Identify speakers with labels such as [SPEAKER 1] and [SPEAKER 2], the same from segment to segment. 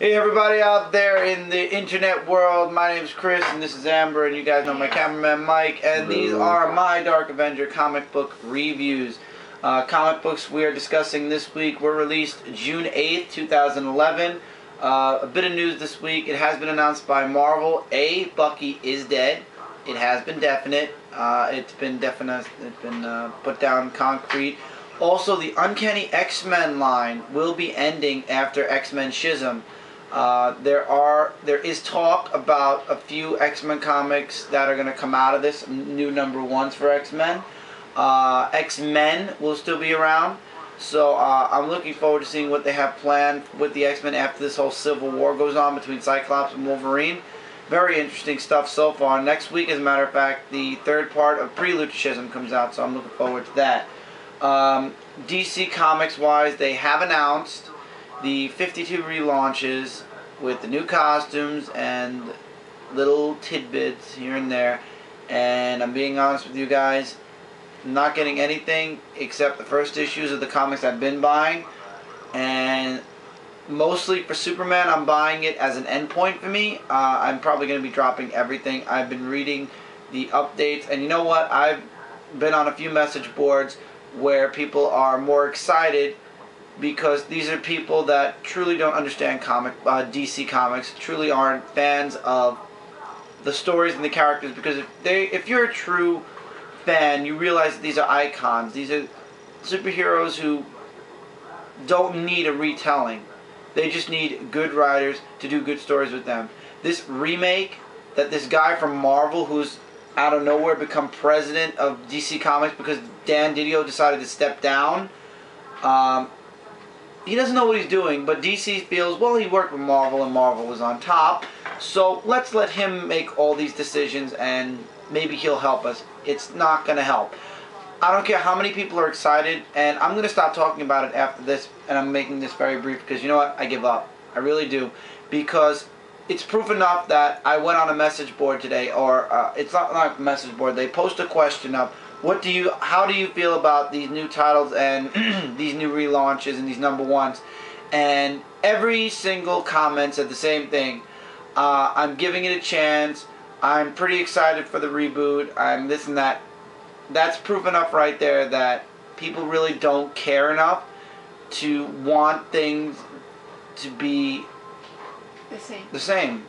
[SPEAKER 1] Hey everybody out there in the internet world, my name is Chris and this is Amber and you guys know my cameraman Mike and these are my Dark Avenger comic book reviews. Uh, comic books we are discussing this week were released June 8th, 2011. Uh, a bit of news this week, it has been announced by Marvel, A, Bucky is dead. It has been definite. Uh, it's been definite. It's been uh, put down concrete. Also, the Uncanny X-Men line will be ending after X-Men Schism. Uh, there are there is talk about a few X-Men comics that are going to come out of this new number ones for X-Men. Uh, X-Men will still be around, so uh, I'm looking forward to seeing what they have planned with the X-Men after this whole civil war goes on between Cyclops and Wolverine. Very interesting stuff so far. Next week, as a matter of fact, the third part of Schism comes out, so I'm looking forward to that. Um, DC Comics wise, they have announced the 52 relaunches with the new costumes and little tidbits here and there. And I'm being honest with you guys, I'm not getting anything except the first issues of the comics I've been buying. And mostly for Superman, I'm buying it as an endpoint for me. Uh, I'm probably going to be dropping everything. I've been reading the updates. And you know what? I've been on a few message boards where people are more excited because these are people that truly don't understand comic uh, DC comics, truly aren't fans of the stories and the characters. Because if they, if you're a true fan, you realize that these are icons. These are superheroes who don't need a retelling. They just need good writers to do good stories with them. This remake that this guy from Marvel, who's out of nowhere become president of DC Comics because Dan Didio decided to step down. Um, he doesn't know what he's doing, but DC feels, well, he worked with Marvel and Marvel was on top. So let's let him make all these decisions and maybe he'll help us. It's not going to help. I don't care how many people are excited, and I'm going to stop talking about it after this, and I'm making this very brief because you know what? I give up. I really do. Because it's proof enough that I went on a message board today, or uh, it's not like a message board. They post a question up. What do you? How do you feel about these new titles and these new relaunches and these number ones? And every single comment said the same thing. Uh, I'm giving it a chance. I'm pretty excited for the reboot. I'm this and that. That's proof enough right there that people really don't care enough to want things to be
[SPEAKER 2] The same.
[SPEAKER 1] the same.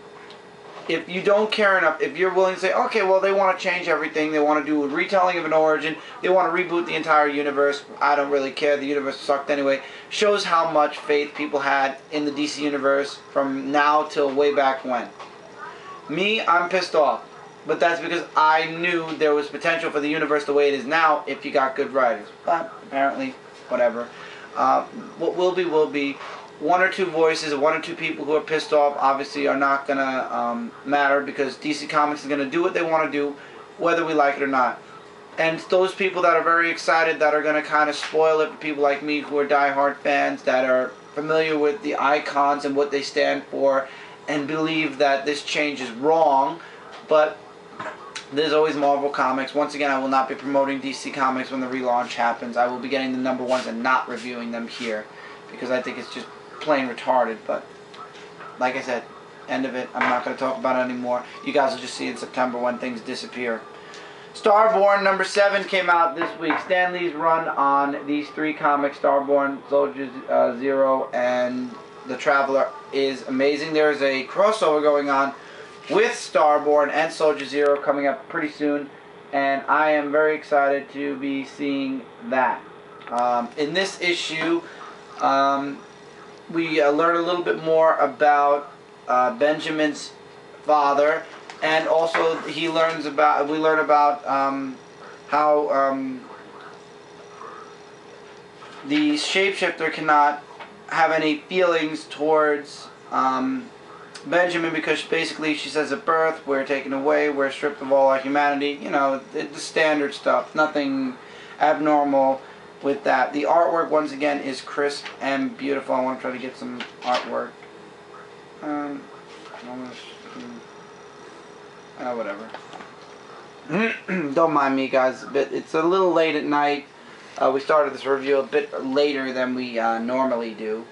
[SPEAKER 1] If you don't care enough, if you're willing to say, okay, well, they want to change everything, they want to do a retelling of an origin, they want to reboot the entire universe, I don't really care, the universe sucked anyway, shows how much faith people had in the DC universe from now till way back when. Me, I'm pissed off. But that's because I knew there was potential for the universe the way it is now if you got good writers. But apparently, whatever. Uh, what will be, will be one or two voices, one or two people who are pissed off, obviously are not going to um, matter because DC Comics is going to do what they want to do, whether we like it or not. And those people that are very excited that are going to kind of spoil it for people like me who are diehard fans that are familiar with the icons and what they stand for and believe that this change is wrong. But there's always Marvel Comics. Once again, I will not be promoting DC Comics when the relaunch happens. I will be getting the number ones and not reviewing them here because I think it's just plain retarded. But like I said, end of it. I'm not going to talk about it anymore. You guys will just see in September when things disappear. Starborn number seven came out this week. Stan Lee's run on these three comics, Starborn, Soldier uh, Zero, and The Traveler, is amazing. There's a crossover going on with Starborn and Soldier Zero coming up pretty soon, and I am very excited to be seeing that. Um, in this issue, um, we uh, learn a little bit more about uh, Benjamin's father, and also he learns about we learn about um, how um, the shapeshifter cannot have any feelings towards um, Benjamin because basically she says at birth we're taken away, we're stripped of all our humanity. You know, the, the standard stuff. Nothing abnormal with that. The artwork once again is crisp and beautiful. I want to try to get some artwork. Um, almost, uh, whatever. Don't mind me, guys. But it's a little late at night. Uh, we started this review a bit later than we uh, normally do.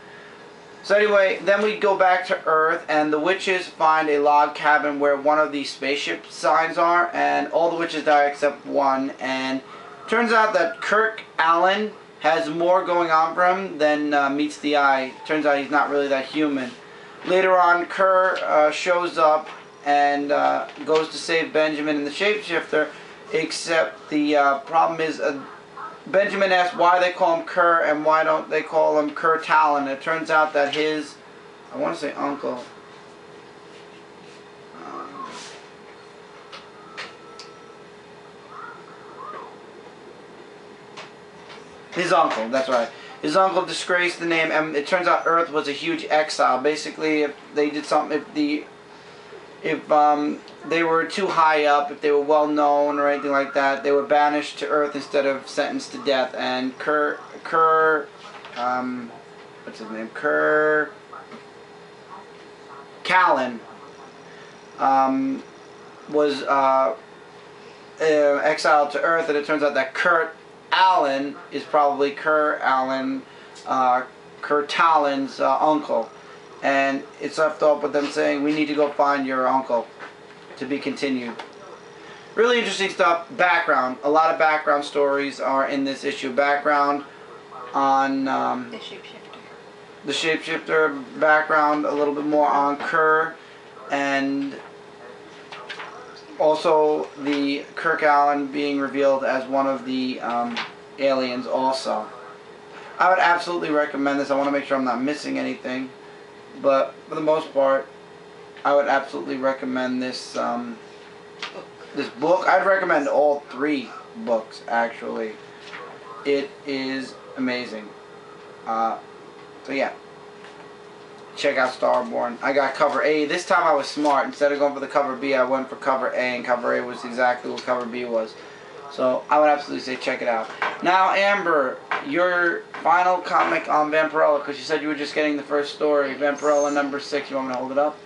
[SPEAKER 1] So anyway, then we go back to Earth, and the witches find a log cabin where one of the spaceship signs are, and all the witches die except one. And turns out that Kirk Allen has more going on for him than uh, meets the eye. Turns out he's not really that human. Later on, Kerr uh, shows up and uh, goes to save Benjamin and the shapeshifter, except the uh, problem is uh, Benjamin asks why they call him Kerr and why don't they call him Kerr Talon. It turns out that his, I want to say uncle, his uncle, that's right. His uncle disgraced the name, and it turns out Earth was a huge exile. Basically, if they did something, if the if um, they were too high up, if they were well known or anything like that, they were banished to Earth instead of sentenced to death. And Kerr, Kerr, um, what's his name? Kerr Callan um, was uh, uh, exiled to Earth, and it turns out that Kurt Allen is probably Kerr Allen, uh, Kurt Talon's uh, uncle. And it's left off with them saying we need to go find your uncle to be continued. Really interesting stuff. Background. A lot of background stories are in this issue. Background on um,
[SPEAKER 2] The shapeshifter.
[SPEAKER 1] the shapeshifter background a little bit more on Kerr and also the Kirk Allen being revealed as one of the um, aliens also I would absolutely recommend this I want to make sure I'm not missing anything but for the most part, I would absolutely recommend this um, this book. I'd recommend all three books actually. It is amazing. Uh, so yeah, check out Starborn. I got cover A. This time I was smart. Instead of going for the cover B, I went for cover A, and cover A was exactly what cover B was. So I would absolutely say check it out. Now, Amber, your final comic on Vampirella, because you said you were just getting the first story, Vampirella number six. You want me to hold it up?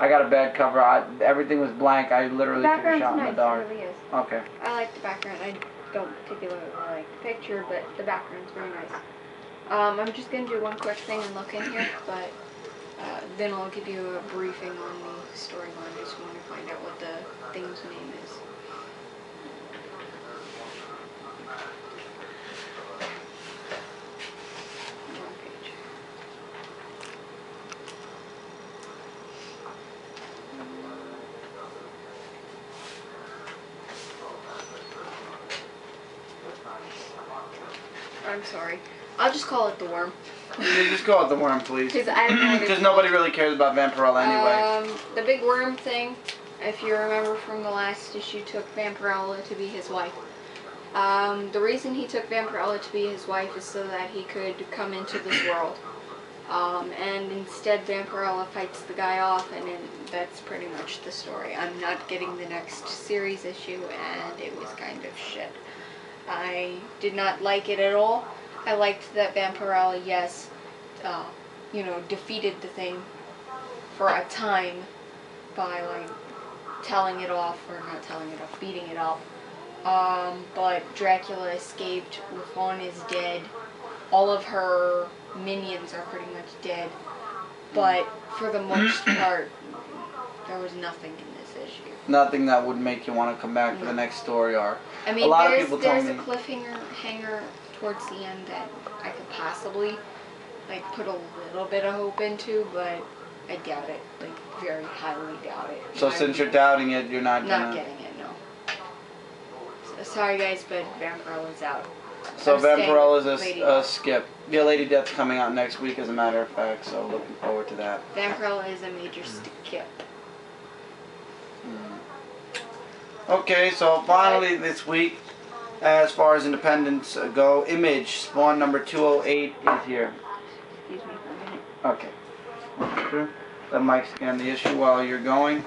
[SPEAKER 1] I got a bad cover. I, everything was blank. I literally took a shot in
[SPEAKER 2] nice,
[SPEAKER 1] the dark.
[SPEAKER 2] it really is.
[SPEAKER 1] Okay.
[SPEAKER 2] I like the background. I don't particularly like the picture, but the background's very nice. Um, I'm just gonna do one quick thing and look in here, but uh, then I'll give you a briefing on the storyline. I just want to find out what the thing's name is. Wrong page. I'm sorry. I'll just call it the worm.
[SPEAKER 1] Just call it the worm, please.
[SPEAKER 2] Because I don't know. what
[SPEAKER 1] Because
[SPEAKER 2] it's
[SPEAKER 1] nobody really cares about Vampirella anyway.
[SPEAKER 2] Um, the big worm thing, if you remember from the last issue, took Vampirella to be his wife. Um, the reason he took Vampirella to be his wife is so that he could come into this world. Um, and instead, Vampirella fights the guy off, and then that's pretty much the story. I'm not getting the next series issue, and it was kind of shit. I did not like it at all. I liked that Vampirella, yes, uh, you know, defeated the thing for a time by like telling it off or not telling it off, beating it up. Um, but Dracula escaped. Lufon is dead. All of her minions are pretty much dead. But for the most part, there was nothing in this issue.
[SPEAKER 1] Nothing that would make you want to come back for the next story arc.
[SPEAKER 2] I mean,
[SPEAKER 1] lot of
[SPEAKER 2] there's
[SPEAKER 1] people told
[SPEAKER 2] there's a
[SPEAKER 1] me-
[SPEAKER 2] cliffhanger hanger towards the end that I could possibly like put a little bit of hope into, but I doubt it. Like very highly doubt it.
[SPEAKER 1] So
[SPEAKER 2] I
[SPEAKER 1] since you're doubting it, you're not
[SPEAKER 2] not
[SPEAKER 1] gonna.
[SPEAKER 2] getting it, no. So, sorry guys, but Vampirella's out.
[SPEAKER 1] So
[SPEAKER 2] I'm staying
[SPEAKER 1] Vampirella is a, a
[SPEAKER 2] Death.
[SPEAKER 1] skip. Yeah, Lady Death's coming out next week, as a matter of fact. So looking forward to that.
[SPEAKER 2] Vampirella is a major
[SPEAKER 1] Hmm.
[SPEAKER 2] skip.
[SPEAKER 1] Okay, so finally this week, as far as independents uh, go, Image Spawn number 208 is here.
[SPEAKER 2] Excuse me for a minute.
[SPEAKER 1] Okay. Let Mike scan the issue while you're going.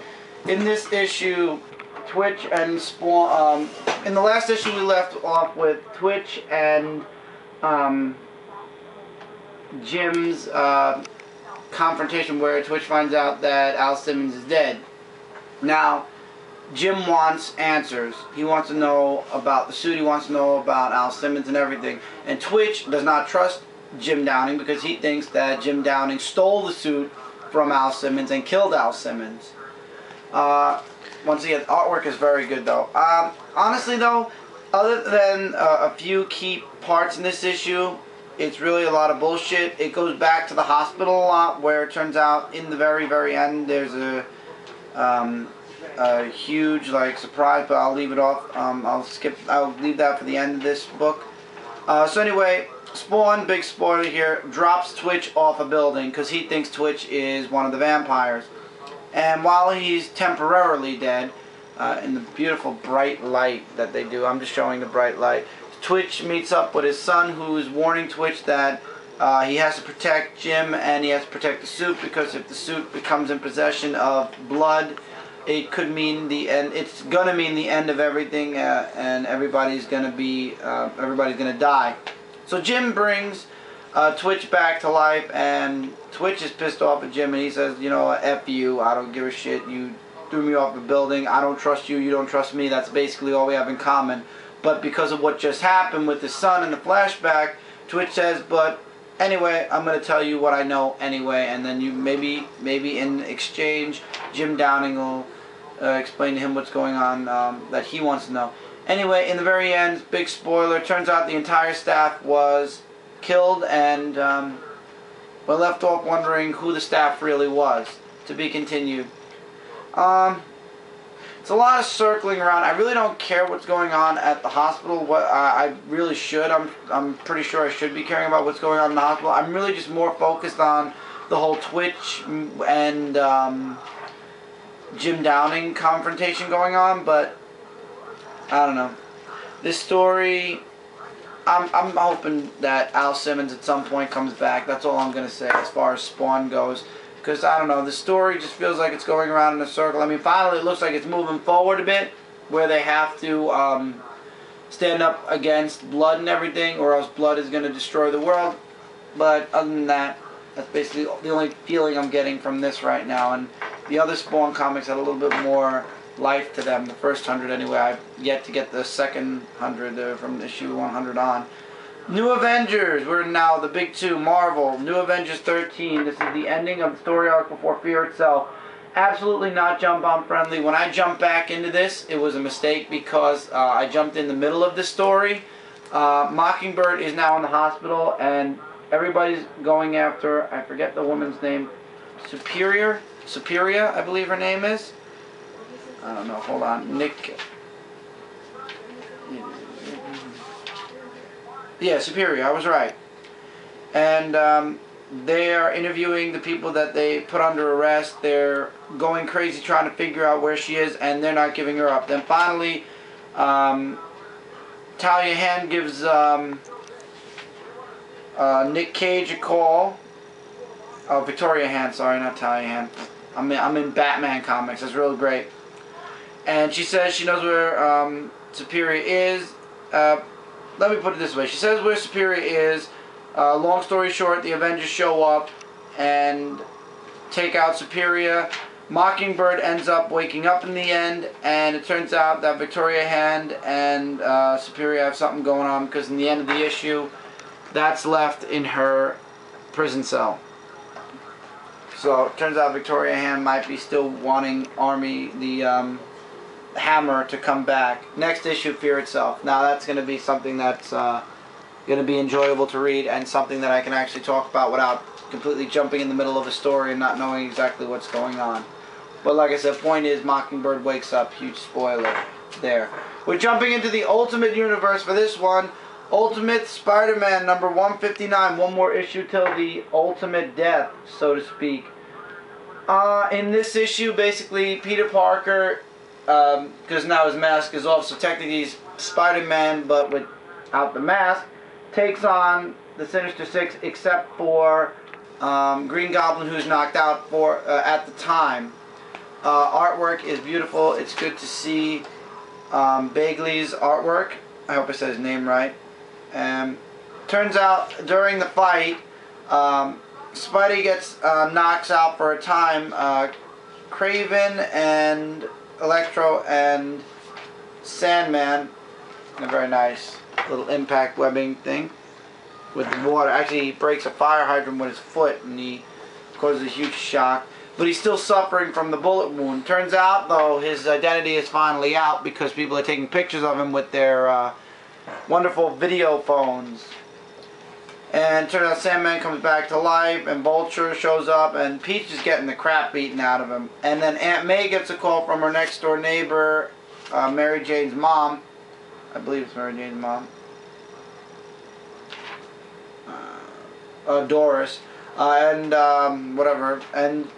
[SPEAKER 1] In this issue, Twitch and Spawn. Um, in the last issue, we left off with Twitch and um, Jim's uh, confrontation, where Twitch finds out that Al Simmons is dead. Now, Jim wants answers. He wants to know about the suit. He wants to know about Al Simmons and everything. And Twitch does not trust Jim Downing because he thinks that Jim Downing stole the suit from Al Simmons and killed Al Simmons. Uh, once again, artwork is very good though. Um, honestly though, other than uh, a few key parts in this issue, it's really a lot of bullshit. It goes back to the hospital a lot, where it turns out in the very, very end there's a, um, a huge like surprise, but I'll leave it off. Um, I'll skip. I'll leave that for the end of this book. Uh, so anyway, Spawn, big spoiler here, drops Twitch off a building because he thinks Twitch is one of the vampires. And while he's temporarily dead, uh, in the beautiful bright light that they do, I'm just showing the bright light, Twitch meets up with his son who's warning Twitch that uh, he has to protect Jim and he has to protect the suit because if the suit becomes in possession of blood, it could mean the end. It's gonna mean the end of everything, uh, and everybody's gonna be uh, everybody's gonna die. So Jim brings uh, Twitch back to life, and Twitch is pissed off at Jim, and he says, "You know, f you. I don't give a shit. You threw me off the building. I don't trust you. You don't trust me. That's basically all we have in common." But because of what just happened with his son and the flashback, Twitch says, "But anyway, I'm going to tell you what I know anyway, and then you maybe maybe in exchange, Jim Downing will uh, explain to him what's going on um, that he wants to know." Anyway, in the very end, big spoiler. Turns out the entire staff was killed, and um, we're left off wondering who the staff really was. To be continued. Um, it's a lot of circling around. I really don't care what's going on at the hospital. What I, I really should. I'm I'm pretty sure I should be caring about what's going on in the hospital. I'm really just more focused on the whole Twitch and um, Jim Downing confrontation going on. But I don't know. This story. I'm, I'm hoping that Al Simmons at some point comes back. That's all I'm going to say as far as Spawn goes. Because, I don't know, the story just feels like it's going around in a circle. I mean, finally it looks like it's moving forward a bit, where they have to um, stand up against blood and everything, or else blood is going to destroy the world. But other than that, that's basically the only feeling I'm getting from this right now. And the other Spawn comics had a little bit more life to them. The first hundred, anyway. I've yet to get the second hundred uh, from issue 100 on. New Avengers. We're now the big two. Marvel. New Avengers 13. This is the ending of the story arc before Fear itself. Absolutely not jump on friendly. When I jumped back into this, it was a mistake because uh, I jumped in the middle of the story. Uh, Mockingbird is now in the hospital and everybody's going after, I forget the woman's name, Superior? Superior, I believe her name is. I don't know, hold on. Nick. Yeah, Superior, I was right. And um, they are interviewing the people that they put under arrest. They're going crazy trying to figure out where she is, and they're not giving her up. Then finally, um, Talia Hand gives um, uh, Nick Cage a call. Oh, Victoria Hand, sorry, not Talia Hand. I'm in, I'm in Batman comics. That's really great. And she says she knows where um, Superior is. Uh, let me put it this way. She says where Superior is. Uh, long story short, the Avengers show up and take out Superior. Mockingbird ends up waking up in the end, and it turns out that Victoria Hand and uh, Superior have something going on because in the end of the issue, that's left in her prison cell. So it turns out Victoria Hand might be still wanting Army, the um, Hammer, to come back. Next issue, Fear Itself. Now that's going to be something that's uh, going to be enjoyable to read and something that I can actually talk about without completely jumping in the middle of a story and not knowing exactly what's going on. But like I said, point is Mockingbird wakes up. Huge spoiler there. We're jumping into the Ultimate Universe for this one. Ultimate Spider-Man number 159. One more issue till the ultimate death, so to speak. Uh, in this issue, basically, Peter Parker, because um, now his mask is off, so technically he's Spider-Man, but without the mask, takes on the Sinister Six, except for um, Green Goblin, who's knocked out for uh, at the time. Uh, artwork is beautiful. It's good to see um, Bagley's artwork. I hope I said his name right. And turns out during the fight, um, Spidey gets uh, knocks out for a time. Uh, Kraven and Electro and Sandman, a very nice little impact webbing thing. with the water. Actually, he breaks a fire hydrant with his foot and he causes a huge shock. But he's still suffering from the bullet wound. Turns out, though, his identity is finally out because people are taking pictures of him with their uh, wonderful video phones. And turns out Sandman comes back to life, and Vulture shows up, and Peach is getting the crap beaten out of him. And then Aunt May gets a call from her next door neighbor, uh, Mary Jane's mom. I believe it's Mary Jane's mom. Uh, uh, Doris. Uh, and um, whatever. And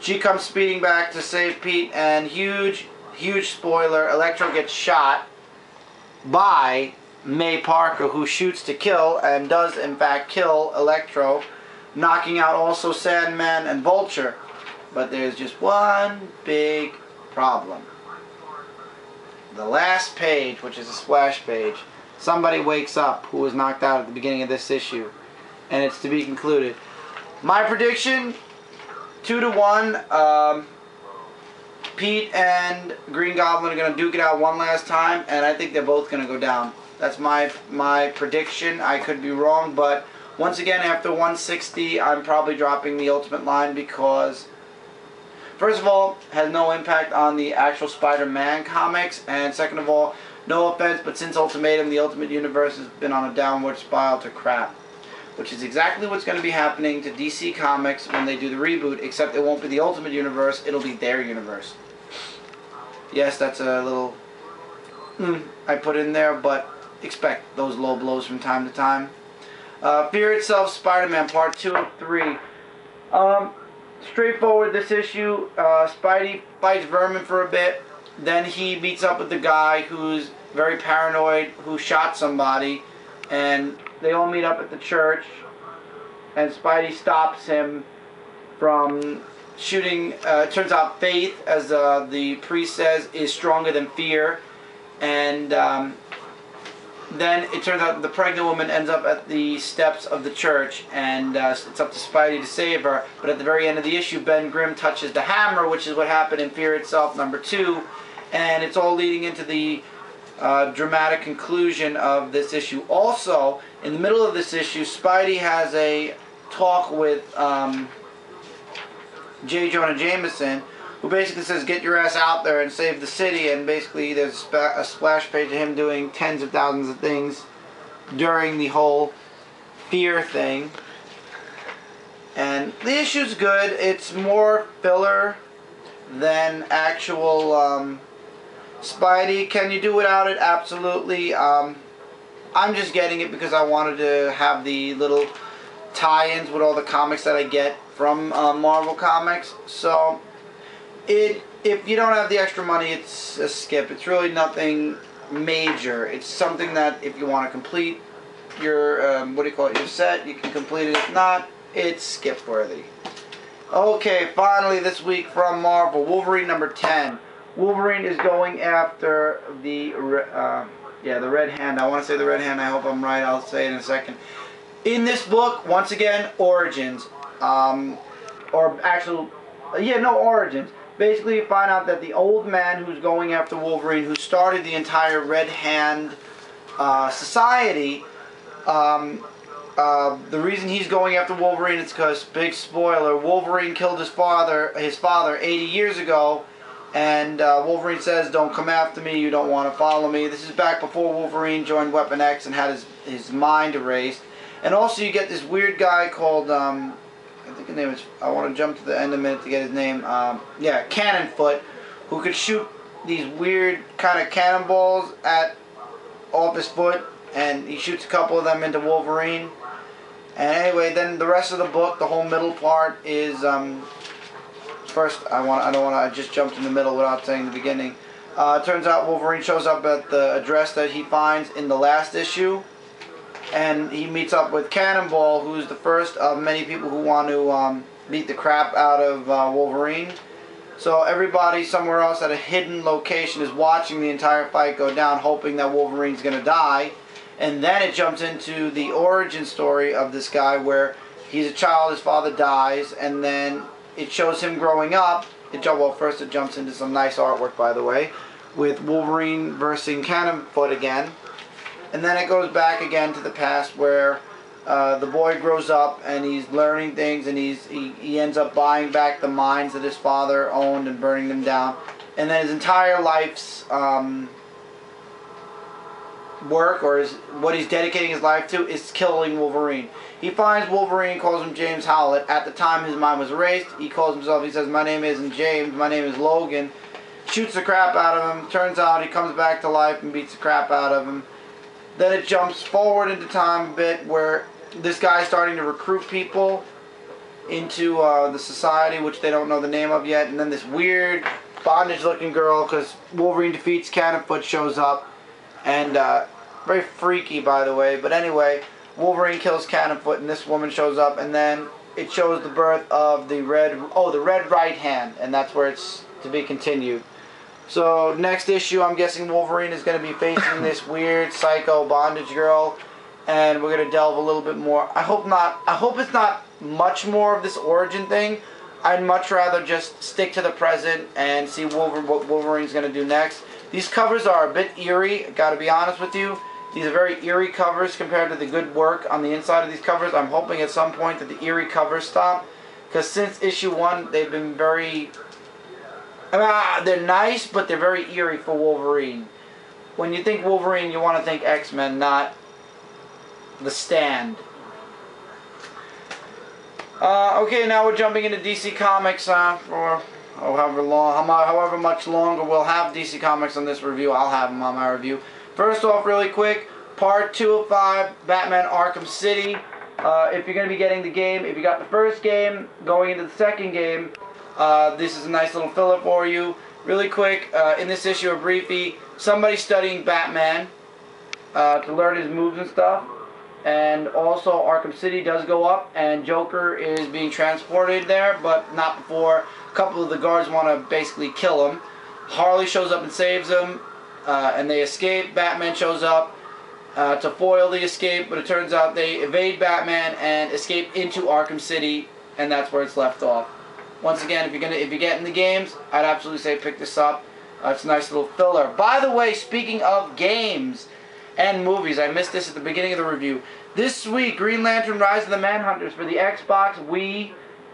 [SPEAKER 1] she comes speeding back to save Pete, and huge, huge spoiler Electro gets shot by May Parker, who shoots to kill and does in fact kill Electro, knocking out also Sandman and Vulture. But there's just one big problem. The last page, which is a splash page, somebody wakes up who was knocked out at the beginning of this issue. And it's to be concluded. My prediction, two to one. Um, Pete and Green Goblin are going to duke it out one last time, and I think they're both going to go down. That's my my prediction. I could be wrong, but once again, after 160, I'm probably dropping the Ultimate line because, first of all, has no impact on the actual Spider-Man comics, and second of all, no offense, but since Ultimatum, the Ultimate Universe has been on a downward spiral to crap. Which is exactly what's going to be happening to DC Comics when they do the reboot, except it won't be the Ultimate Universe, it'll be their universe. Yes, that's a little mm, I put in there, but expect those low blows from time to time. Uh, Fear Itself, Spider-Man Part 2 and 3. Um, straightforward this issue. Uh, Spidey fights Vermin for a bit. Then he meets up with the guy who's very paranoid, who shot somebody. And they all meet up at the church. And Spidey stops him from shooting. Uh, turns out faith, as uh, the priest says, is stronger than fear. And um, then it turns out the pregnant woman ends up at the steps of the church, and uh, it's up to Spidey to save her. But at the very end of the issue, Ben Grimm touches the hammer, which is what happened in Fear Itself number two, and it's all leading into the uh, dramatic conclusion of this issue. Also, in the middle of this issue, Spidey has a talk with um, J. Jonah Jameson, who basically says, "Get your ass out there and save the city." And basically, there's a, splash page of him doing tens of thousands of things during the whole fear thing. And the issue's good. It's more filler than actual um, Spidey. Can you do without it? Absolutely. Um, I'm just getting it because I wanted to have the little tie-ins with all the comics that I get from uh, Marvel Comics. So it if you don't have the extra money, it's a skip. It's really nothing major. It's something that if you want to complete your um, what do you call it your set, you can complete it. If not, it's skip worthy. Okay, finally this week from Marvel, Wolverine number ten. Wolverine is going after the uh, yeah the Red Hand. I want to say the Red Hand. I hope I'm right. I'll say it in a second. In this book, once again, origins, um, or actual, yeah, no origins basically you find out that the old man who's going after Wolverine, who started the entire Red Hand uh, society, um, uh, the reason he's going after Wolverine is because, big spoiler, Wolverine killed his father, his father 80 years ago, and uh, Wolverine says, don't come after me, you don't want to follow me. This is back before Wolverine joined Weapon X and had his, his mind erased. And also you get this weird guy called, um, I think his name is, I want to jump to the end of a minute to get his name. Um, yeah, Cannonfoot, who could shoot these weird kind of cannonballs at off his foot, and he shoots a couple of them into Wolverine. And anyway, then the rest of the book, the whole middle part is um, first. I want. I don't want to. I just jumped in the middle without saying the beginning. Uh, turns out Wolverine shows up at the address that he finds in the last issue and he meets up with Cannonball, who's the first of many people who want to um, beat the crap out of uh, Wolverine. So everybody somewhere else at a hidden location is watching the entire fight go down, hoping that Wolverine's going to die. And then it jumps into the origin story of this guy where he's a child, his father dies, and then it shows him growing up. It, well, first it jumps into some nice artwork, by the way, with Wolverine versus Cannonfoot again and then it goes back again to the past where uh, the boy grows up and he's learning things and he's he, he ends up buying back the mines that his father owned and burning them down and then his entire life's um, work or his, what he's dedicating his life to is killing Wolverine. He finds Wolverine, calls him James Howlett. At the time his mind was erased, he calls himself, he says, my name isn't James, my name is Logan. Shoots the crap out of him. Turns out he comes back to life and beats the crap out of him. Then it jumps forward into time a bit where this guy's starting to recruit people into uh, the society, which they don't know the name of yet. And then this weird bondage-looking girl, because Wolverine defeats Cannonfoot, shows up. And uh, very freaky, by the way. But anyway, Wolverine kills Cannonfoot, and this woman shows up. And then it shows the birth of the red, oh, the red right hand. And that's where it's to be continued. So next issue, I'm guessing Wolverine is going to be facing this weird psycho bondage girl, and we're going to delve a little bit more. I hope not. I hope it's not much more of this origin thing. I'd much rather just stick to the present and see Wolverine, what Wolverine's going to do next. These covers are a bit eerie. Got to be honest with you. These are very eerie covers compared to the good work on the inside of these covers. I'm hoping at some point that the eerie covers stop. Because since issue one, they've been very uh, they're nice, but they're very eerie for Wolverine. When you think Wolverine, you want to think X-Men, not The Stand. Uh, okay, now we're jumping into DC Comics uh, for however long, however much longer we'll have DC Comics on this review. I'll have them on my review. First off, really quick, Part 2 of 5, Batman Arkham City. Uh, if you're going to be getting the game, if you got the first game, going into the second game, uh, this is a nice little filler for you. Really quick, uh, in this issue of Briefy, somebody studying Batman uh, to learn his moves and stuff. And also Arkham City does go up and Joker is being transported there, but not before a couple of the guards want to basically kill him. Harley shows up and saves him, uh, and they escape. Batman shows up uh, to foil the escape, but it turns out they evade Batman and escape into Arkham City, and that's where it's left off. Once again, if you're gonna if you get in the games, I'd absolutely say pick this up. Uh, it's a nice little filler. By the way, speaking of games and movies, I missed this at the beginning of the review. This week, Green Lantern: Rise of the Manhunters for the Xbox, Wii,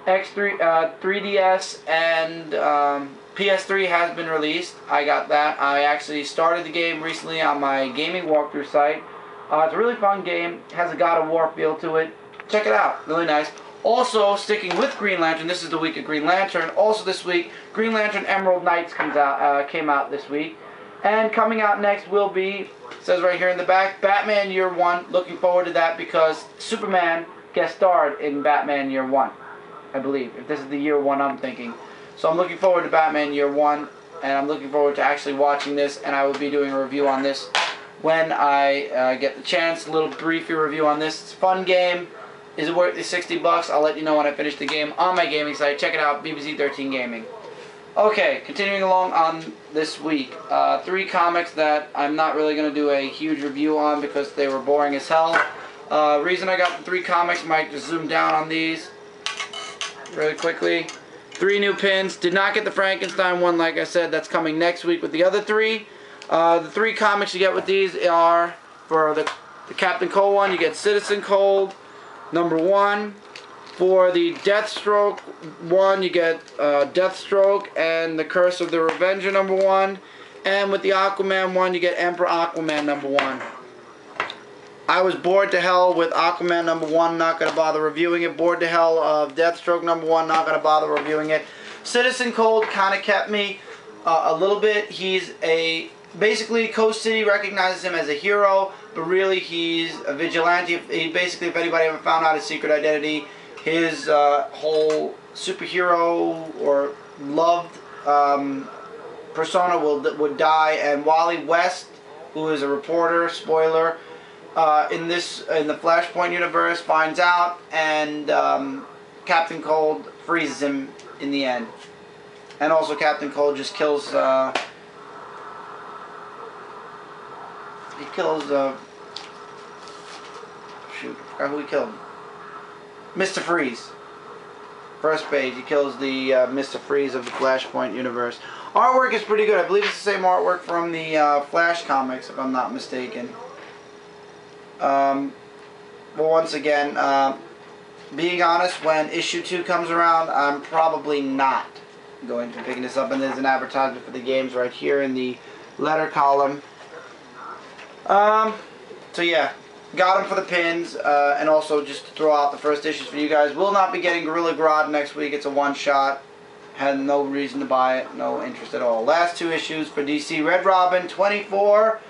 [SPEAKER 1] X3, uh, 3DS, and um, PS3 has been released. I got that. I actually started the game recently on my gaming walkthrough site. Uh, it's a really fun game. Has a God of War feel to it. Check it out. Really nice. Also, sticking with Green Lantern, this is the week of Green Lantern. Also this week, Green Lantern Emerald Knights comes out, uh, came out this week. And coming out next will be, says right here in the back, Batman Year One. Looking forward to that because Superman guest starred in Batman Year One, I believe. If this is the Year One I'm thinking. So I'm looking forward to Batman Year One, and I'm looking forward to actually watching this, and I will be doing a review on this when I uh, get the chance. A little briefy review on this. It's a fun game. Is it worth the 60 bucks? I'll let you know when I finish the game on my gaming site. Check it out, BBC13 Gaming. Okay, continuing along on this week. Uh, three comics that I'm not really going to do a huge review on because they were boring as hell. Uh, reason I got the three comics, might just zoom down on these really quickly. Three new pins. Did not get the Frankenstein one, like I said. That's coming next week with the other three. Uh, the three comics you get with these are for the, the Captain Cold one, you get Citizen Cold, number one. For the Deathstroke one, you get uh, Deathstroke and the Curse of the Ravager number one. And with the Aquaman one, you get Emperor Aquaman number one. I was bored to hell with Aquaman number one, not going to bother reviewing it. Bored to hell of Deathstroke number one, not going to bother reviewing it. Citizen Cold kind of kept me uh, a little bit. He's a basically Coast City recognizes him as a hero, but really he's a vigilante. He basically, if anybody ever found out his secret identity, his uh, whole superhero or loved um, persona will would die. And Wally West, who is a reporter, spoiler, uh, in this in the Flashpoint universe, finds out, and um, Captain Cold freezes him in the end. And also, Captain Cold just kills. Uh, he kills. Uh, shoot, I forgot who he killed. Mr. Freeze. First page, he kills the uh, Mr. Freeze of the Flashpoint universe. Artwork is pretty good. I believe it's the same artwork from the uh, Flash comics, if I'm not mistaken. Um, well, once again, um, being honest, when issue two comes around, I'm probably not going to be picking this up. And there's an advertisement for the games right here in the letter column. Um, so yeah, got them for the pins, uh, and also just to throw out the first issues for you guys. Will not be getting Gorilla Grodd next week. It's a one shot. Had no reason to buy it, no interest at all. Last two issues for DC Red Robin 24,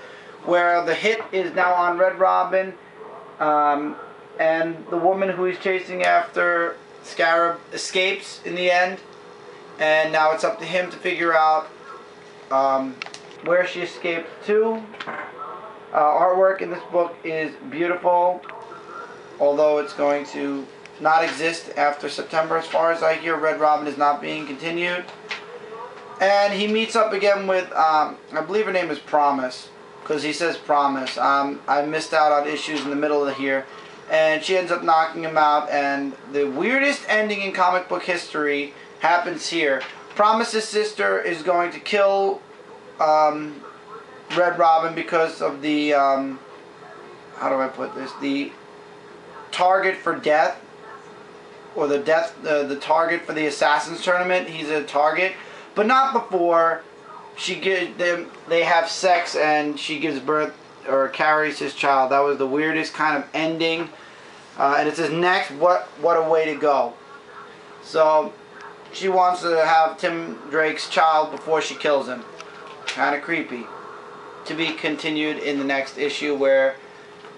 [SPEAKER 1] where the hit is now on Red Robin, um, and the woman who he's chasing after, Scarab, escapes in the end, and now it's up to him to figure out um, where she escaped to. Uh, artwork in this book is beautiful, although it's going to not exist after September as far as I hear. Red Robin is not being continued. And he meets up again with, um, I believe her name is Promise, because he says Promise. Um, I missed out on issues in the middle of here. And she ends up knocking him out, and the weirdest ending in comic book history happens here. Promise's sister is going to kill um, Red Robin because of the, um, how do I put this, the target for death or the death the, the target for the assassins tournament he's a target. But not before she gives them they have sex and she gives birth or carries his child. That was the weirdest kind of ending. Uh, and it says next what what a way to go. So she wants to have Tim Drake's child before she kills him. Kind of creepy to be continued in the next issue where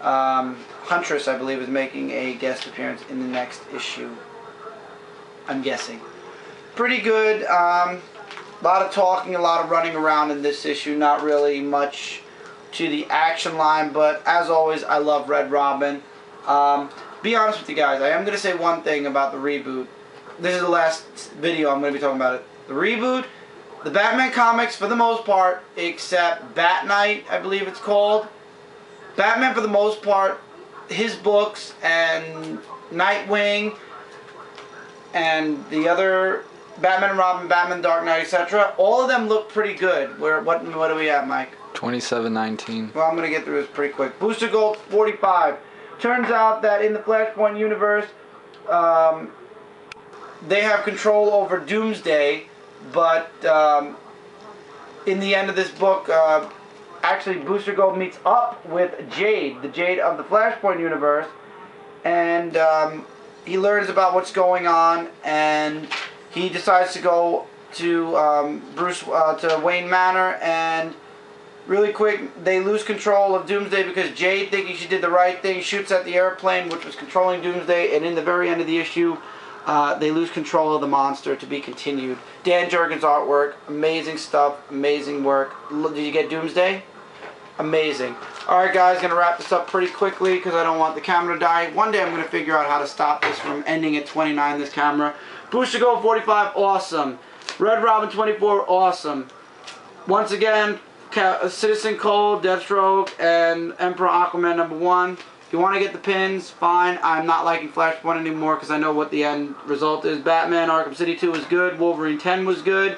[SPEAKER 1] um, Huntress I believe is making a guest appearance in the next issue I'm guessing. Pretty good. Um, a lot of talking, a lot of running around in this issue. Not really much to the action line, but as always, I love Red Robin. Um, be honest with you guys, I am going to say one thing about the reboot. This is the last video I'm going to be talking about it. The reboot, the Batman comics, for the most part, except Bat Knight, I believe it's called. Batman, for the most part, his books and Nightwing and the other Batman and Robin, Batman Dark Knight, etc. All of them look pretty good. Where what what are we at, Mike?
[SPEAKER 3] 2719.
[SPEAKER 1] Well, I'm gonna get through this pretty quick. Booster Gold 45. Turns out that in the Flashpoint universe, um, they have control over Doomsday, but um, in the end of this book, uh, actually Booster Gold meets up with Jade, the Jade of the Flashpoint universe, and um, he learns about what's going on, and he decides to go to um, Bruce uh, to Wayne Manor, and really quick they lose control of Doomsday because Jade, thinking she did the right thing, shoots at the airplane which was controlling Doomsday, and in the very end of the issue. Uh, they lose control of the monster to be continued. Dan Jurgens artwork, amazing stuff, amazing work. Did you get Doomsday? Amazing. Alright guys, gonna wrap this up pretty quickly because I don't want the camera to die. One day I'm gonna figure out how to stop this from ending at 29, this camera. Booster Gold 45, awesome. Red Robin 24, awesome. Once again, Citizen Cold, Deathstroke, and Emperor Aquaman number one. If you want to get the pins, fine. I'm not liking Flashpoint anymore because I know what the end result is. Batman Arkham City 2 was good. Wolverine 10 was good.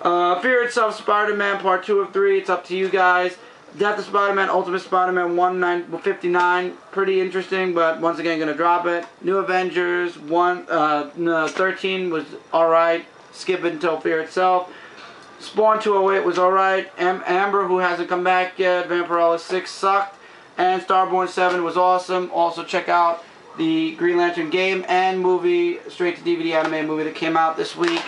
[SPEAKER 1] Uh, Fear Itself Spider-Man Part 2 of 3. It's up to you guys. Death of Spider-Man, Ultimate Spider-Man 159, pretty interesting, but once again, going to drop it. New Avengers 1, uh, no, 13 was alright, skip it until Fear itself. Spawn 208 was alright. Am Amber, who hasn't come back yet, Vampirella 6 sucked, and Starborn 7 was awesome. Also, check out the Green Lantern game and movie, straight to DVD anime movie that came out this week.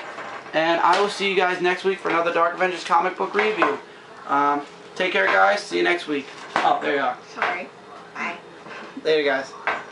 [SPEAKER 1] And I will see you guys next week for another Dark Avengers comic book review. Um, Take care, guys. See you next week. Oh, there you are.
[SPEAKER 2] Sorry. Bye.
[SPEAKER 1] Later, guys.